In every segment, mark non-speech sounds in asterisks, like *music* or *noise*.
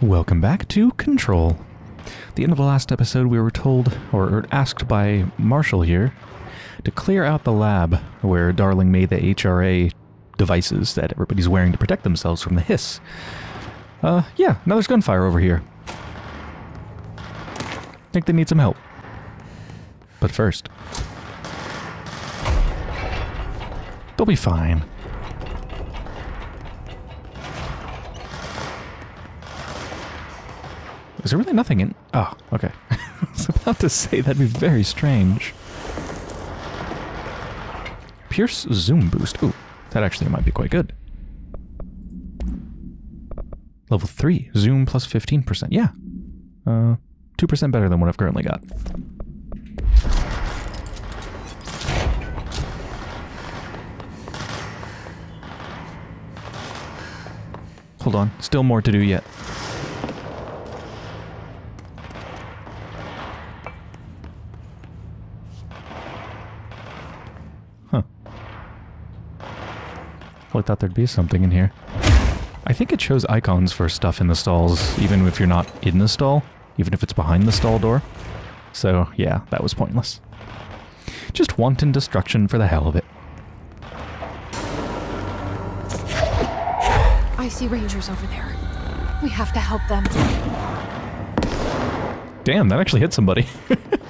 Welcome back to Control. The end of the last episode, we were told, or asked by Marshall here, to clear out the lab where Darling made the HRA devices that everybody's wearing to protect themselves from the hiss. Uh, yeah, now there's gunfire over here. Think they need some help. But first, they'll be fine. Is there really nothing in... Oh, okay. *laughs* I was about to say that'd be very strange. Pierce zoom boost. Ooh, that actually might be quite good. Level 3, zoom plus 15%. Yeah. Uh, 2% better than what I've currently got. Hold on, still more to do yet. I thought there'd be something in here. I think it shows icons for stuff in the stalls, even if you're not in the stall, even if it's behind the stall door. So, yeah, that was pointless. Just wanton destruction for the hell of it. I see rangers over there. We have to help them. Damn, that actually hit somebody. *laughs*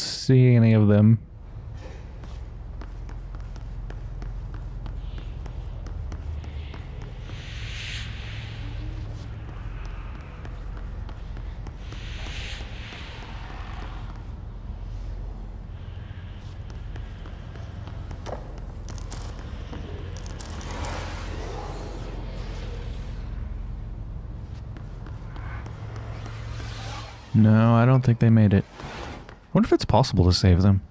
see any of them. No, I don't think they made it. Wonder if it's possible to save them.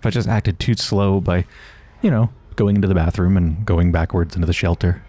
If I just acted too slow by, you know, going into the bathroom and going backwards into the shelter.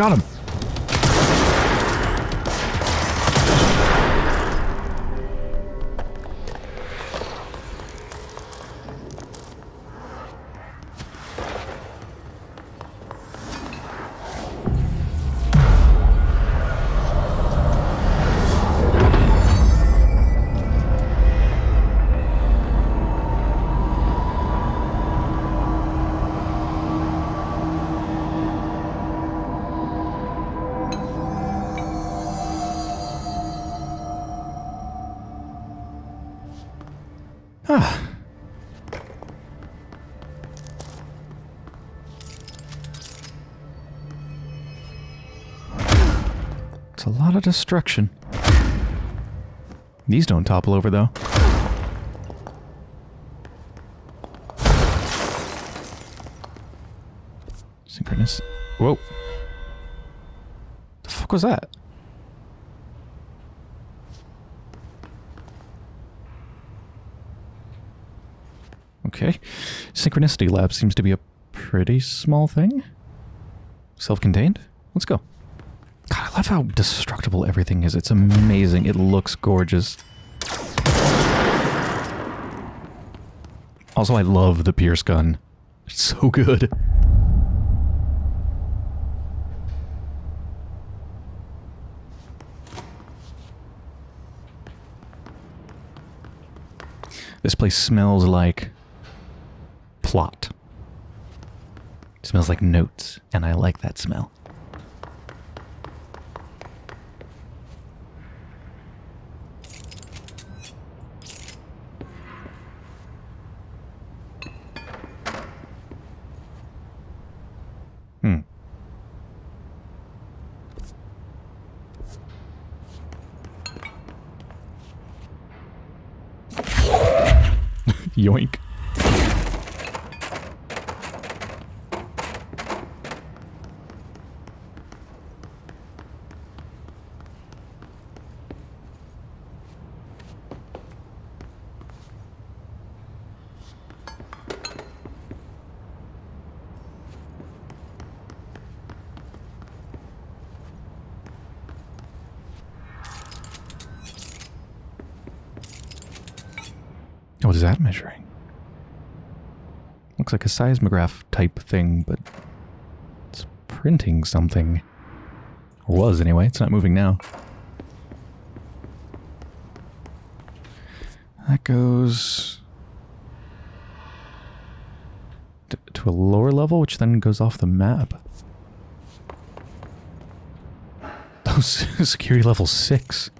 Got him. A lot of destruction. These don't topple over, though. Synchronous. Whoa. The fuck was that? Okay. Synchronicity Lab seems to be a pretty small thing. Self-contained? Let's go. God, I love how destructible everything is. It's amazing. It looks gorgeous. Also, I love the Pierce gun. It's so good. This place smells like plot. It smells like notes, and I like that smell. Hmm. Yoink. What is that measuring? Looks like a seismograph type thing, but it's printing something. Or was anyway, it's not moving now. That goes to, to a lower level, which then goes off the map. *laughs* Oh, *laughs* security level 6.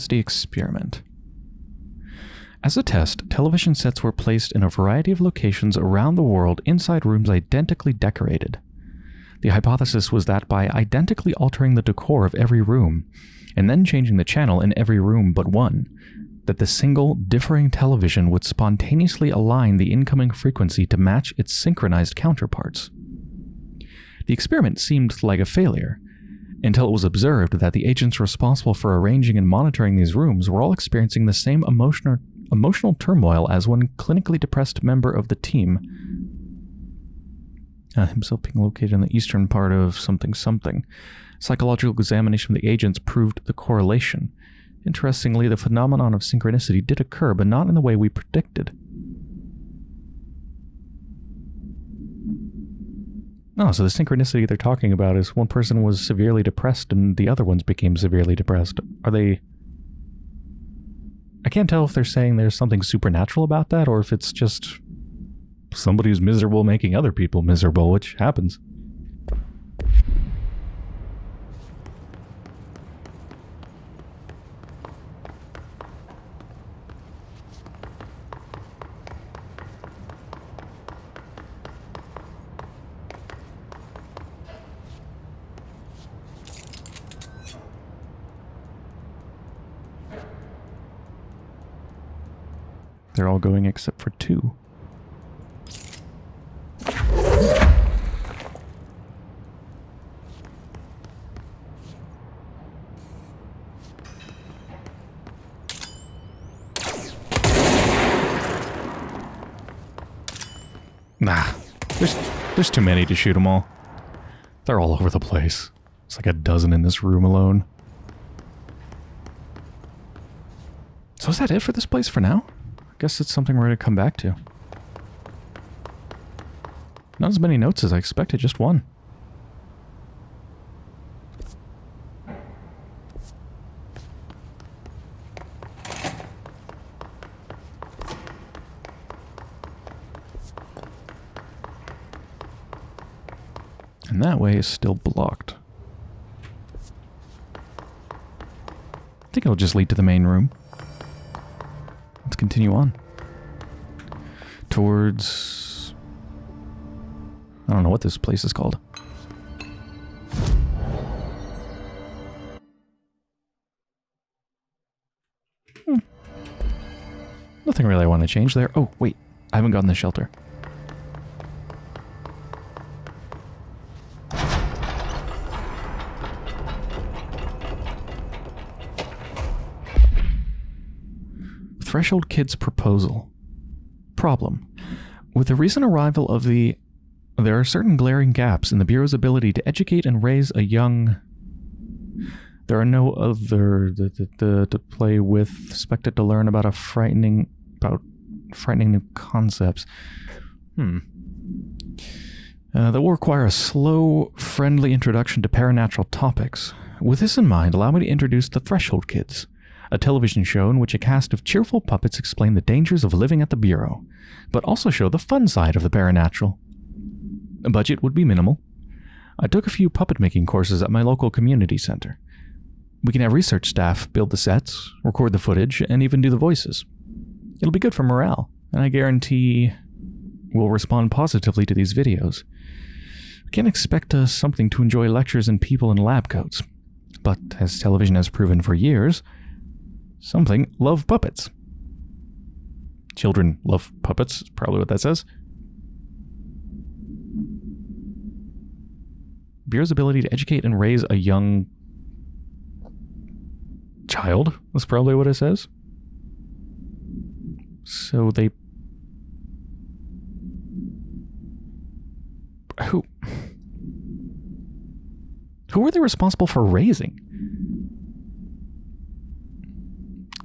Synchronicity Experiment. As a test, television sets were placed in a variety of locations around the world inside rooms identically decorated. The hypothesis was that by identically altering the decor of every room, and then changing the channel in every room but one, that the single differing television would spontaneously align the incoming frequency to match its synchronized counterparts. The experiment seemed like a failure, until it was observed that the agents responsible for arranging and monitoring these rooms were all experiencing the same emotional emotional turmoil as one clinically depressed member of the team. Uh, himself being located in the eastern part of something something. Psychological examination of the agents proved the correlation. Interestingly, the phenomenon of synchronicity did occur, but not in the way we predicted. Oh, so the synchronicity they're talking about is one person was severely depressed and the other ones became severely depressed. Are they. I can't tell if they're saying there's something supernatural about that or if it's just somebody who's miserable making other people miserable, which happens. They're all going except for two. Nah, there's there's too many to shoot them all. They're all over the place. It's like a dozen in this room alone. So is that it for this place for now? Guess it's something we're going to come back to. Not as many notes as I expected, just one. And that way is still blocked. I think it'll just lead to the main room. Continue on. Towards... I don't know what this place is called. Hmm. Nothing really I want to change there. Oh, wait. I haven't gotten the shelter. Threshold Kid's proposal. Problem. With the recent arrival of the. There are certain glaring gaps in the Bureau's ability to educate and raise a young. There are no other the, the, the, to play with, expected to learn about a frightening about frightening new concepts. Hmm. Uh, that will require a slow, friendly introduction to paranatural topics. With this in mind, allow me to introduce the Threshold Kids, a television show in which a cast of cheerful puppets explain the dangers of living at the Bureau, but also show the fun side of the paranatural. The budget would be minimal. I took a few puppet making courses at my local community center. We can have research staff build the sets, record the footage, and even do the voices. It'll be good for morale, and I guarantee we'll respond positively to these videos. We can't expect uh, something to enjoy lectures and people in lab coats, but as television has proven for years, something love puppets. Children love puppets, is probably what that says. Bureau's ability to educate and raise a young child. That's probably what it says. So they. Who. Who were they responsible for raising?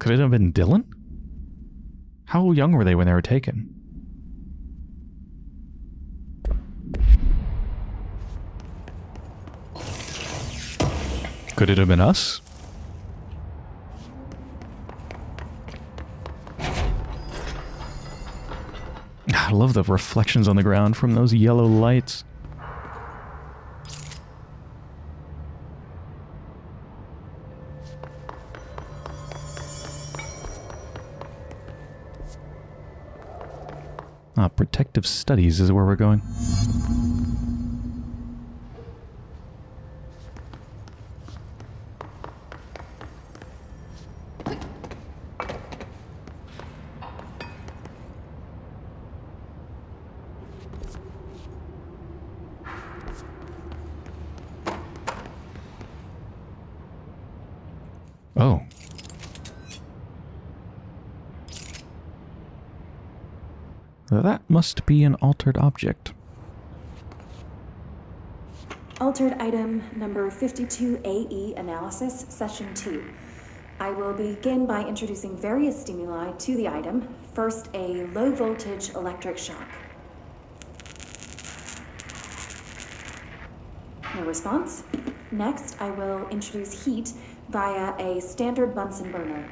Could it have been Dylan? How young were they when they were taken? Could it have been us? *sighs* I love the reflections on the ground from those yellow lights. Protective studies is where we're going. Oh. That must be an altered object. Altered item number 52AE analysis, session 2. I will begin by introducing various stimuli to the item. First, a low voltage electric shock. No response. Next, I will introduce heat via a standard Bunsen burner.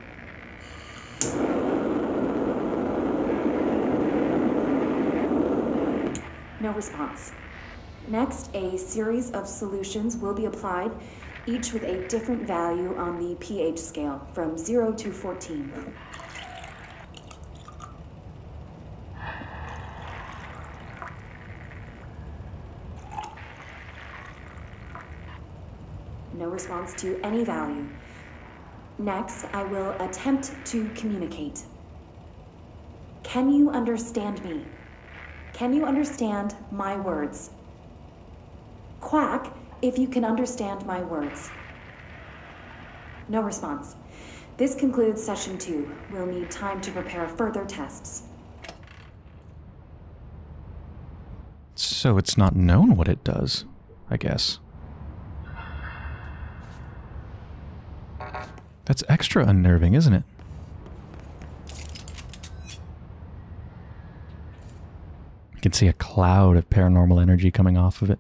No response. Next, a series of solutions will be applied, each with a different value on the pH scale from 0 to 14. No response to any value. Next, I will attempt to communicate. Can you understand me? Can you understand my words? Quack if you can understand my words. No response. This concludes session two. We'll need time to prepare further tests. So it's not known what it does, I guess. That's extra unnerving, isn't it? Can see a cloud of paranormal energy coming off of it.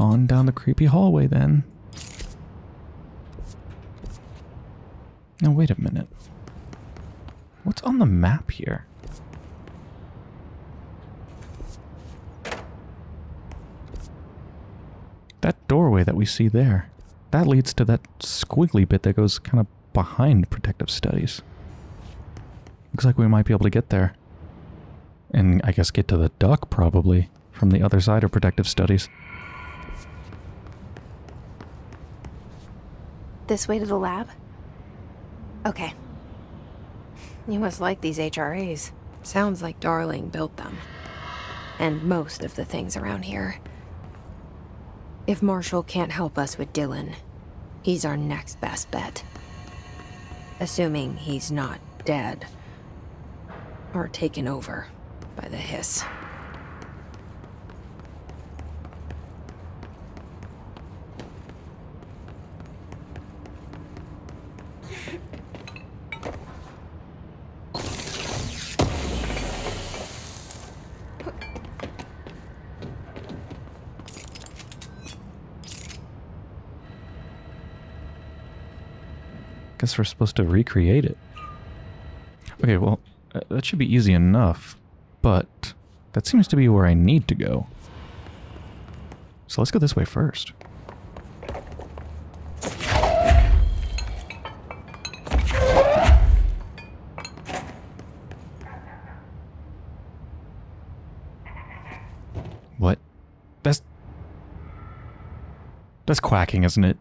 On down the creepy hallway then. Now wait a minute. What's on the map here? That doorway that we see there, that leads to that squiggly bit that goes kind of behind protective studies. Looks like we might be able to get there. And I guess get to the duck probably from the other side of protective studies. This way to the lab? Okay. You must like these HRAs. Sounds like Darling built them. And most of the things around here. If Marshall can't help us with Dylan, he's our next best bet. Assuming he's not dead. Or taken over by the hiss. Guess we're supposed to recreate it. Okay, well, uh, that should be easy enough, but that seems to be where I need to go. So let's go this way first. What? That's... That's quacking, isn't it?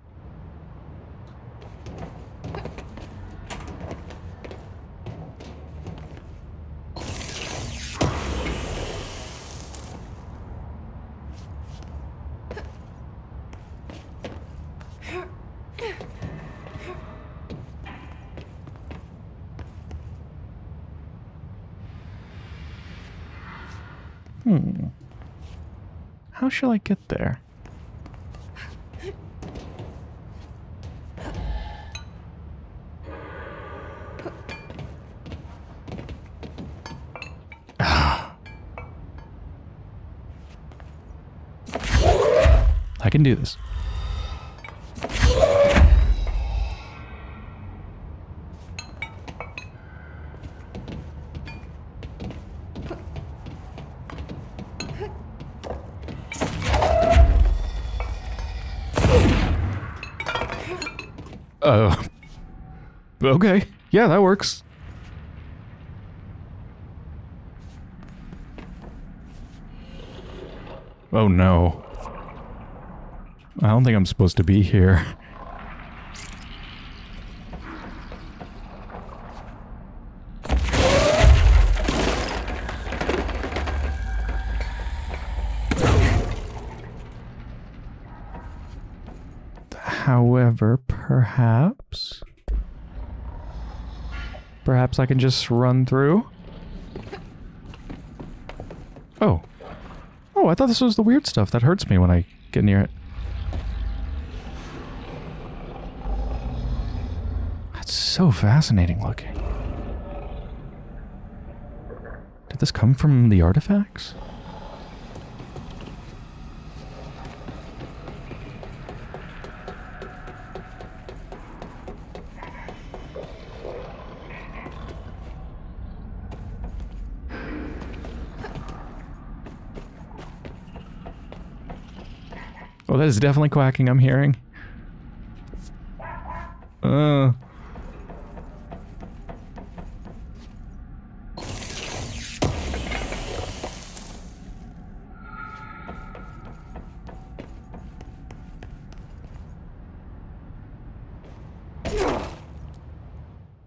Shall I get there? *sighs* I can do this. Okay. Yeah, that works. Oh no. I don't think I'm supposed to be here. However, perhaps... Perhaps I can just run through? Oh. Oh, I thought this was the weird stuff that hurts me when I get near it. That's so fascinating looking. Did this come from the artifacts? Oh, that is definitely quacking I'm hearing. Uh.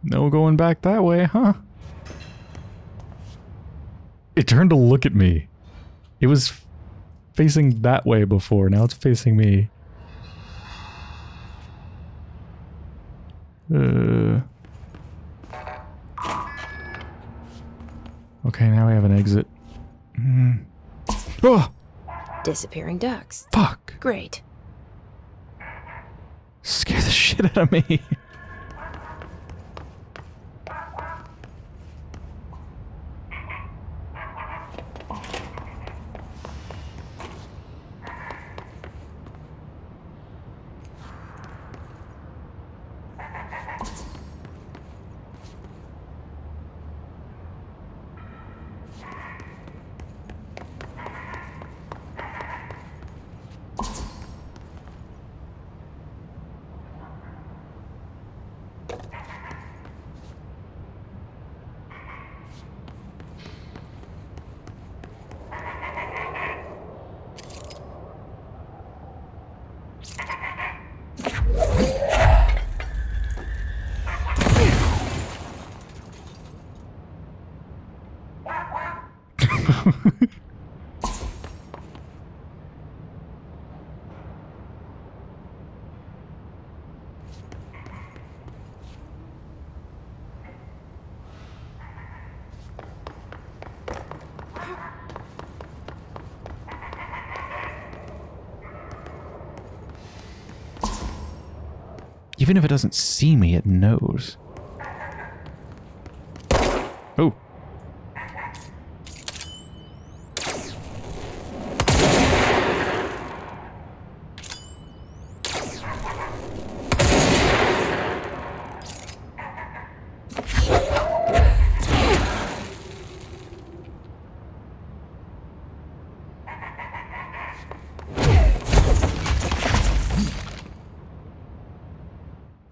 No going back that way, huh? It turned to look at me. It was facing that way before. Now it's facing me. Uh. Okay, now we have an exit. Mm. Oh, Disappearing ducks. fuck. Great. Scare the *laughs* shit out of me. Even if it doesn't see me, it knows.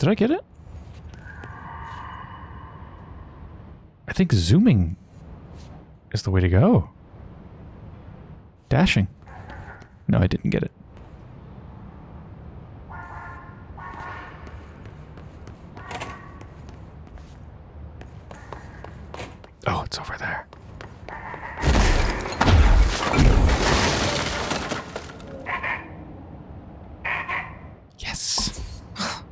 Did I get it? I think zooming is the way to go. Dashing. No, I didn't get it. Oh, it's over there. Yes.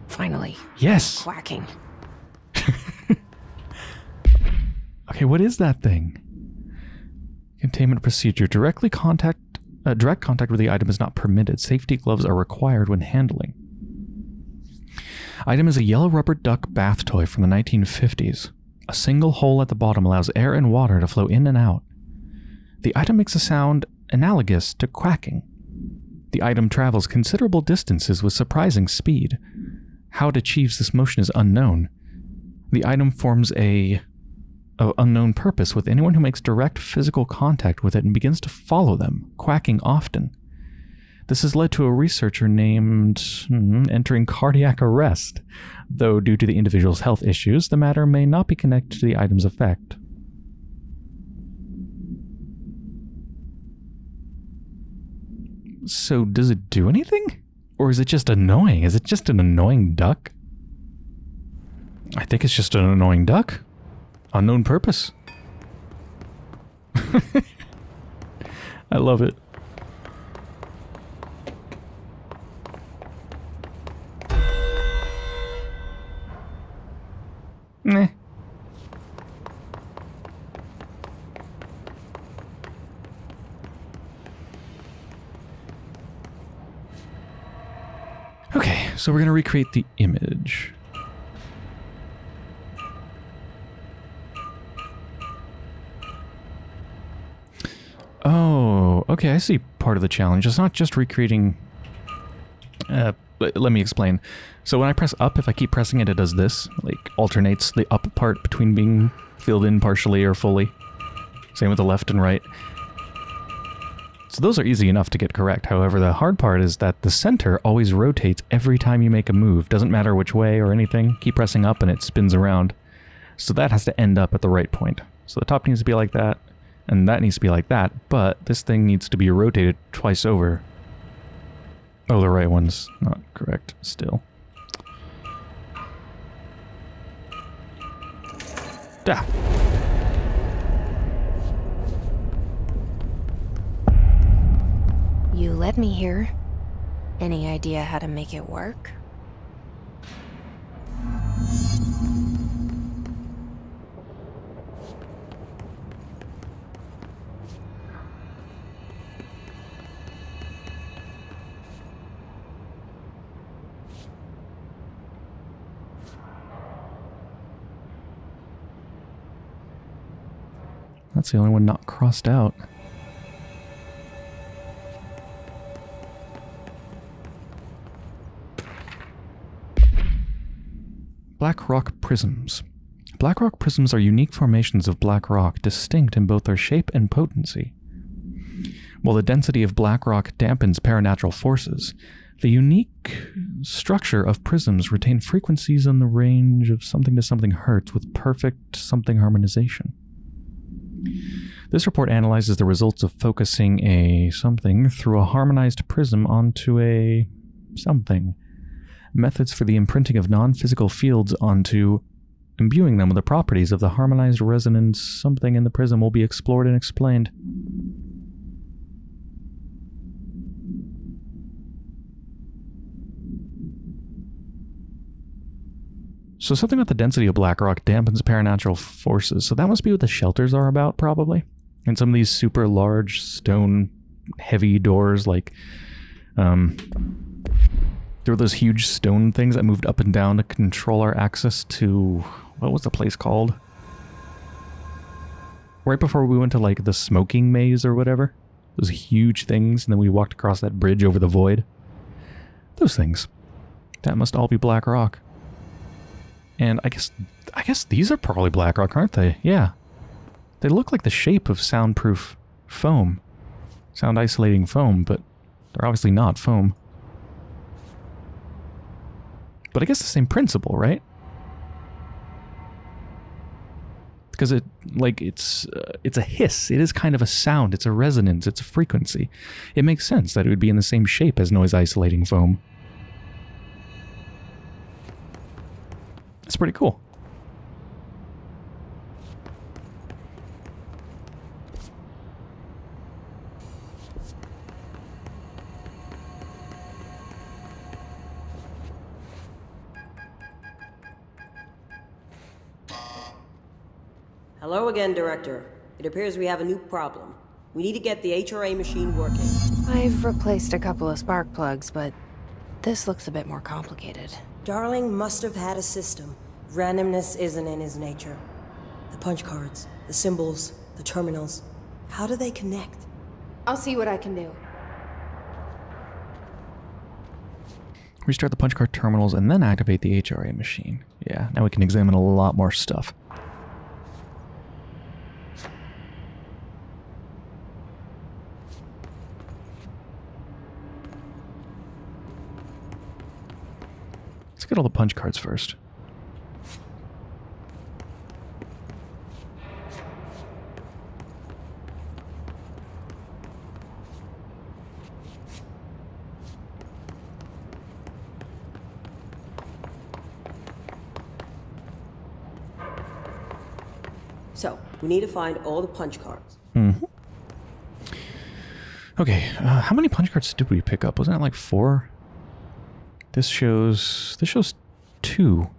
Finally. Yes. Quacking. *laughs* Okay, what is that thing? Containment procedure. Directly contact uh, direct contact with the item is not permitted. Safety gloves are required when handling. Item is a yellow rubber duck bath toy from the 1950s. A single hole at the bottom allows air and water to flow in and out. The item makes a sound analogous to quacking. The item travels considerable distances with surprising speed. How it achieves this motion is unknown. The item forms a of unknown purpose with anyone who makes direct physical contact with it and begins to follow them, quacking often. This has led to a researcher named hmm, entering cardiac arrest, though due to the individual's health issues, the matter may not be connected to the item's effect. So, does it do anything? Or is it just annoying? Is it just an annoying duck? I think it's just an annoying duck. Unknown purpose. *laughs* I love it. Meh. Okay, so we're going to recreate the image. Oh, okay, I see part of the challenge. It's not just recreating... Uh, let me explain. So when I press up, if I keep pressing it, it does this. Like, alternates the up part between being filled in partially or fully. Same with the left and right. So those are easy enough to get correct. However, the hard part is that the center always rotates every time you make a move. Doesn't matter which way or anything. Keep pressing up and it spins around. So that has to end up at the right point. So the top needs to be like that, and that needs to be like that, but this thing needs to be rotated twice over. Oh, the right one's not correct still. Da. Led me here. Any idea how to make it work? That's the only one not crossed out. Black rock prisms. Black rock prisms are unique formations of black rock, distinct in both their shape and potency. While the density of black rock dampens paranatural forces, the unique structure of prisms retain frequencies in the range of something to something hertz with perfect something harmonization. This report analyzes the results of focusing a something through a harmonized prism onto a something. Methods for the imprinting of non physical fields onto imbuing them with the properties of the harmonized resonance something in the prism will be explored and explained. So something about the density of black rock dampens paranatural forces. So that must be what the shelters are about, probably. And some of these super large stone heavy doors, like um, there were those huge stone things that moved up and down to control our access to what was the place called? Right before we went to like the smoking maze or whatever. Those huge things, and then we walked across that bridge over the void. Those things. That must all be black rock. And I guess I guess these are probably black rock, aren't they? Yeah. They look like the shape of soundproof foam. Sound isolating foam, but they're obviously not foam. But I guess the same principle, right? Because it like it's uh, it's a hiss. It is kind of a sound. It's a resonance. It's a frequency. It makes sense that it would be in the same shape as noise isolating foam. It's pretty cool. Hello again, Director. It appears we have a new problem. We need to get the HRA machine working. I've replaced a couple of spark plugs, but this looks a bit more complicated. Darling must have had a system. Randomness isn't in his nature. The punch cards, the symbols, the terminals. How do they connect? I'll see what I can do. Restart the punch card terminals and then activate the HRA machine. Yeah, now we can examine a lot more stuff. All the punch cards first. So, we need to find all the punch cards. Hmm. Okay, uh, how many punch cards did we pick up? Wasn't it like four? This shows this shows two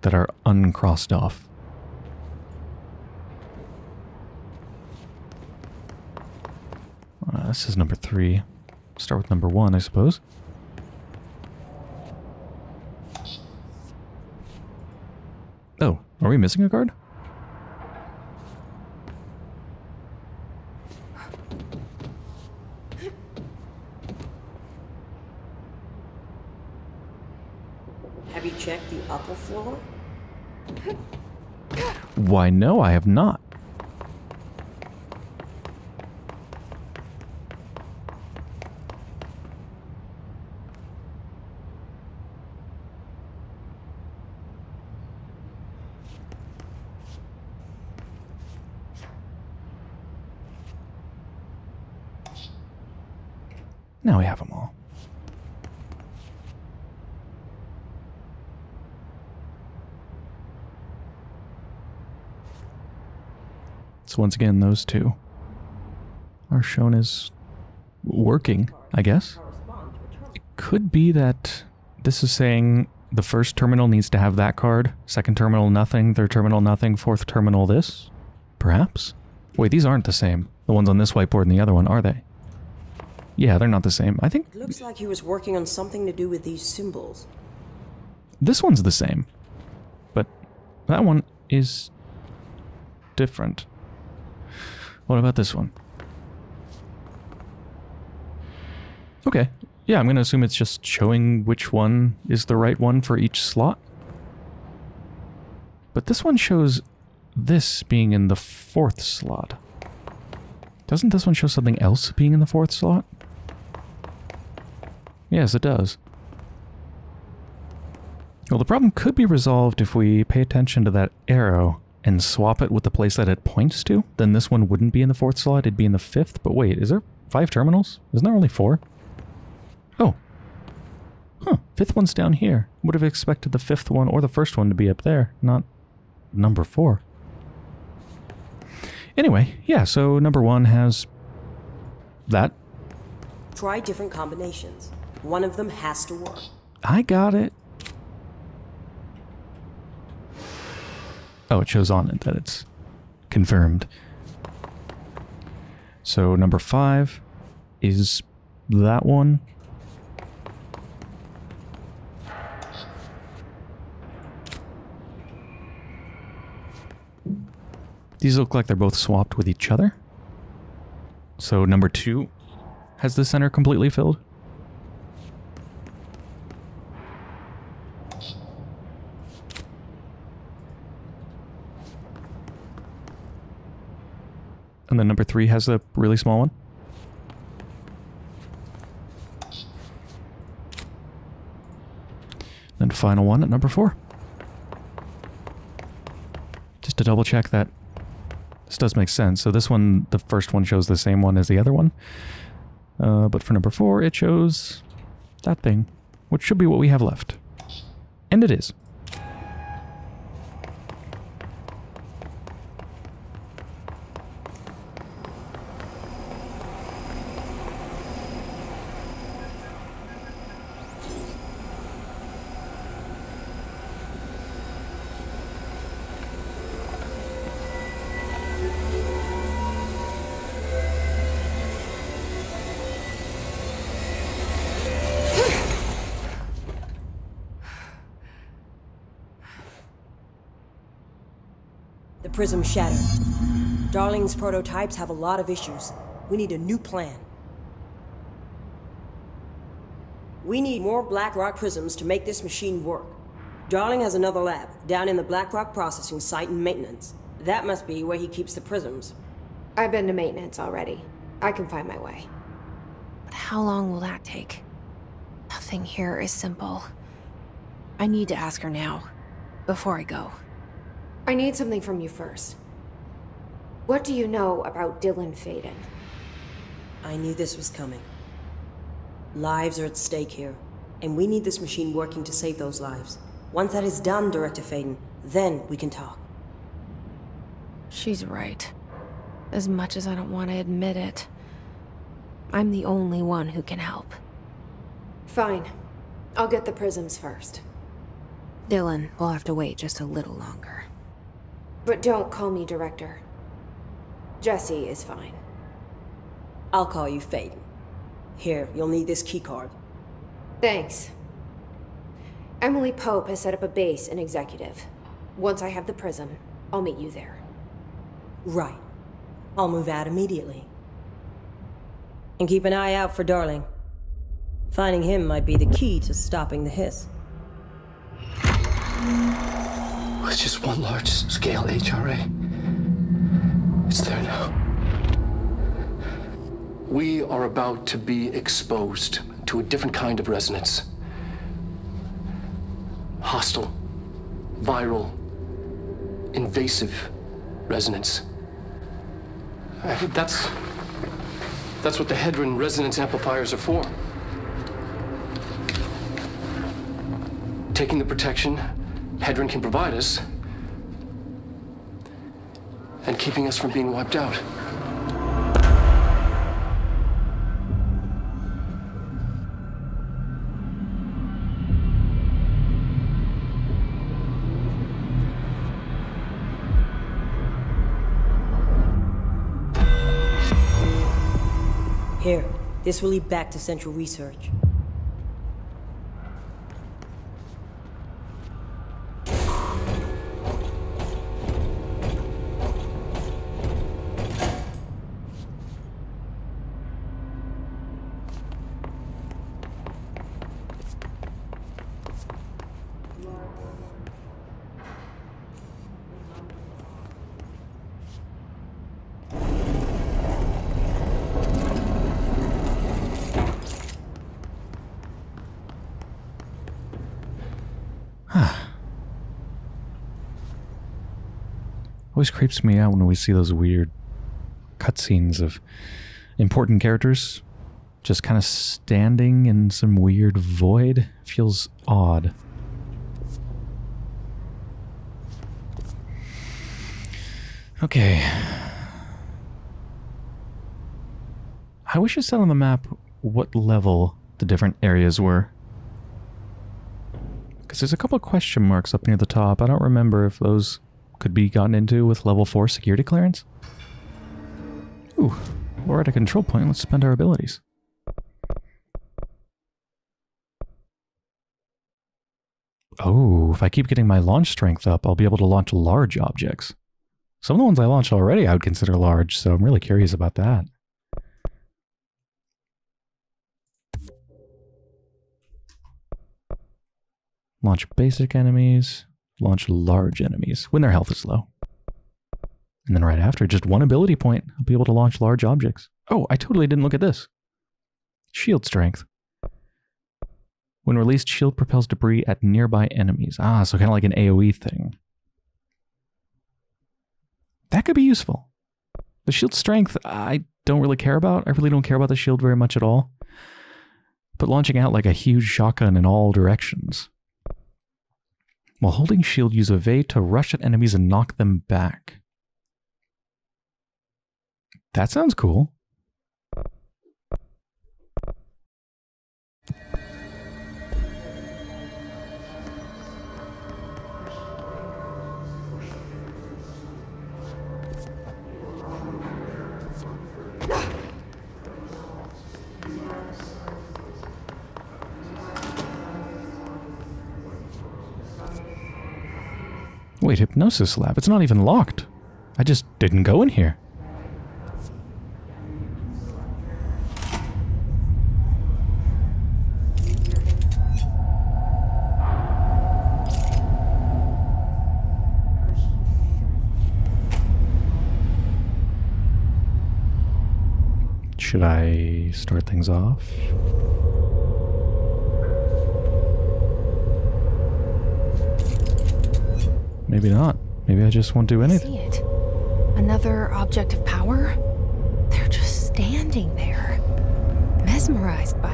that are uncrossed off. Uh, this is number three. Start with number one, I suppose. Oh, are we missing a card? Have you checked the upper Why, no, I have not. Now we have them all. So once again, those two are shown as working, I guess. It could be that this is saying the first terminal needs to have that card, second terminal nothing, third terminal nothing, fourth terminal this? Perhaps? Wait, these aren't the same. The ones on this whiteboard and the other one, are they? Yeah, they're not the same. I think It looks like he was working on something to do with these symbols. this one's the same. But that one is different. What about this one? Okay. Yeah, I'm going to assume it's just showing which one is the right one for each slot. But this one shows this being in the fourth slot. Doesn't this one show something else being in the fourth slot? Yes, it does. Well, the problem could be resolved if we pay attention to that arrow and swap it with the place that it points to. Then this one wouldn't be in the fourth slot, it'd be in the fifth. But wait, is there five terminals? Isn't there only four? Oh. Huh, fifth one's down here. Would have expected the fifth one or the first one to be up there, not number four. Anyway, yeah, so number one has that. Try different combinations. One of them has to work. I got it. Oh, it shows on it that it's confirmed. So number five is that one. These look like they're both swapped with each other. So number two has the center completely filled. And then number three has a really small one. Then final one at number four. Just to double check that this does make sense. So this one, the first one shows the same one as the other one. Uh, but for number four, it shows that thing, which should be what we have left. And it is. Prism shattered. Darling's prototypes have a lot of issues. We need a new plan. We need more Blackrock prisms to make this machine work. Darling has another lab, down in the Blackrock processing site and maintenance. That must be where he keeps the prisms. I've been to maintenance already. I can find my way. But how long will that take? Nothing here is simple. I need to ask her now, before I go. I need something from you first. What do you know about Dylan Faden? I knew this was coming. Lives are at stake here, and we need this machine working to save those lives. Once that is done, Director Faden, then we can talk. She's right. As much as I don't want to admit it, I'm the only one who can help. Fine. I'll get the prisms first. Dylan we'll have to wait just a little longer. But don't call me director. Jesse is fine. I'll call you Faden. Here, you'll need this keycard. Thanks. Emily Pope has set up a base in Executive. Once I have the prism, I'll meet you there. Right. I'll move out immediately. And keep an eye out for Darling. Finding him might be the key to stopping the hiss. It's just one large scale HRA. It's there now. We are about to be exposed to a different kind of resonance. Hostile, viral, invasive resonance. I think that's that's what the Hedron resonance amplifiers are for. Taking the protection Hedron can provide us, and keeping us from being wiped out. Here, this will lead back to Central Research. Always creeps me out when we see those weird cutscenes of important characters just kind of standing in some weird void. Feels odd. Okay. I wish it said on the map what level the different areas were. Because there's a couple question marks up near the top. I don't remember if those could be gotten into with level 4 security clearance. Ooh, we're at a control point. Let's spend our abilities. Oh, if I keep getting my launch strength up, I'll be able to launch large objects. Some of the ones I launched already I would consider large, so I'm really curious about that. Launch basic enemies, launch large enemies when their health is low. And then right after, just one ability point, I'll be able to launch large objects. Oh, I totally didn't look at this. Shield strength. When released, shield propels debris at nearby enemies. Ah, so kind of like an AoE thing. That could be useful. The shield strength, I don't really care about. I really don't care about the shield very much at all. But launching out like a huge shotgun in all directions. While holding shield, use evade to rush at enemies and knock them back. That sounds cool. Hypnosis lab? It's not even locked. I just didn't go in here. Should I start things off? Maybe not. Maybe I just won't do anything. See it? Another object of power? They're just standing there, mesmerized by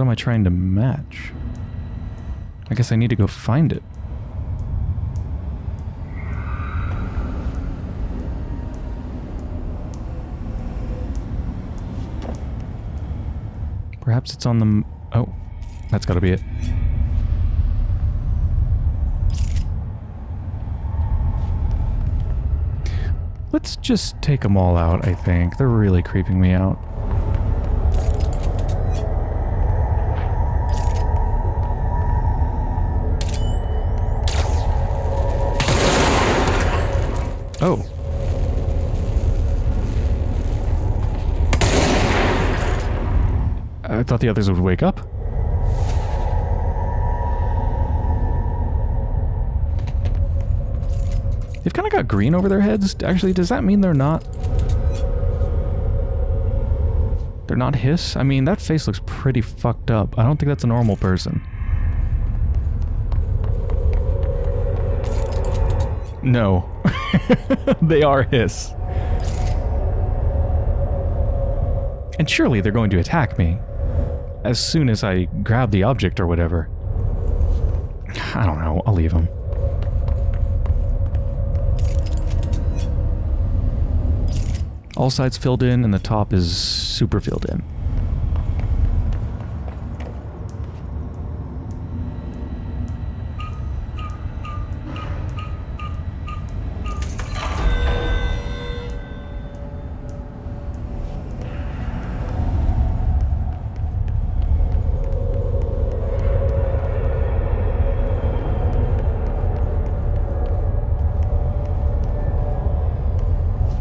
what am I trying to match? I guess I need to go find it. Perhaps it's on the... Oh, that's gotta be it. Let's just take them all out, I think. They're really creeping me out. Oh. I thought the others would wake up. They've kind of got green over their heads. Actually, does that mean they're not... They're not hiss? I mean, that face looks pretty fucked up. I don't think that's a normal person. No. *laughs* they are hiss. And surely they're going to attack me. As soon as I grab the object or whatever. I don't know. I'll leave them. All sides filled in and the top is super filled in.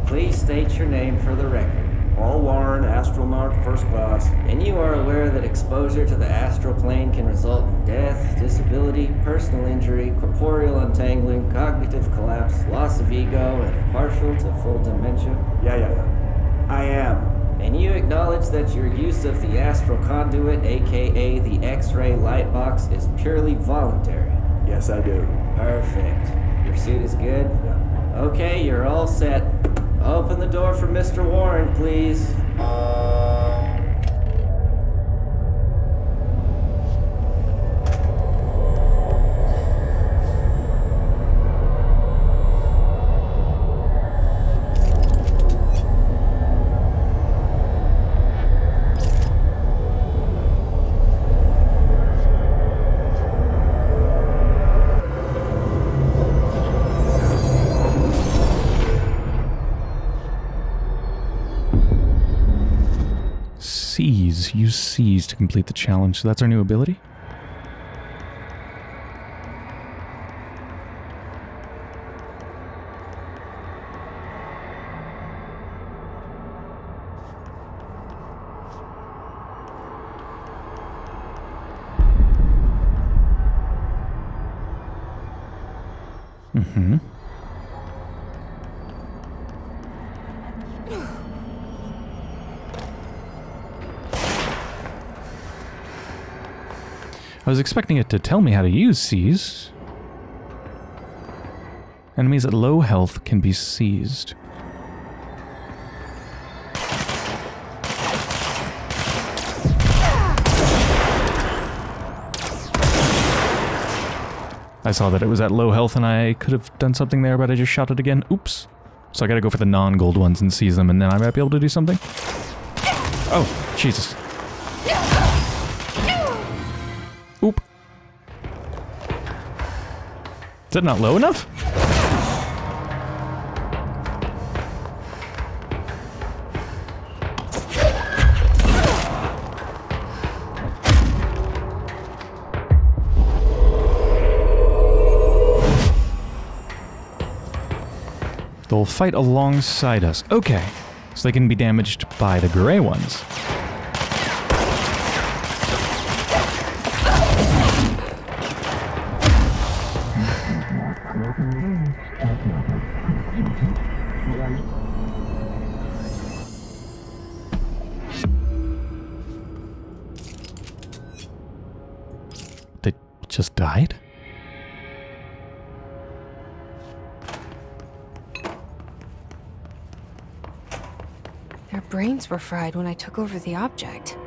Please state your name for the record. Paul Warren, astronaut, first class. And you are aware that exposure to the astral plane can result in death, disability, personal injury, corporeal untangling, cognitive collapse, loss of ego, and partial to full dementia. Yeah, yeah, yeah. I am. And you acknowledge that your use of the astral conduit, aka the X ray light box, is purely voluntary. Yes, I do. Perfect. Your suit is good? Yeah. Okay, you're all set. Open the door for Mr. Warren, please. Seize. Seize to complete the challenge. So that's our new ability? Was expecting it to tell me how to use seize. Enemies at low health can be seized. I saw that it was at low health and I could have done something there, but I just shot it again. Oops. So I gotta go for the non-gold ones and seize them, and then I might be able to do something. Oh, Jesus. Is that not low enough? They'll fight alongside us. Okay. So they can be damaged by the gray ones. Brains were fried when I took over the object.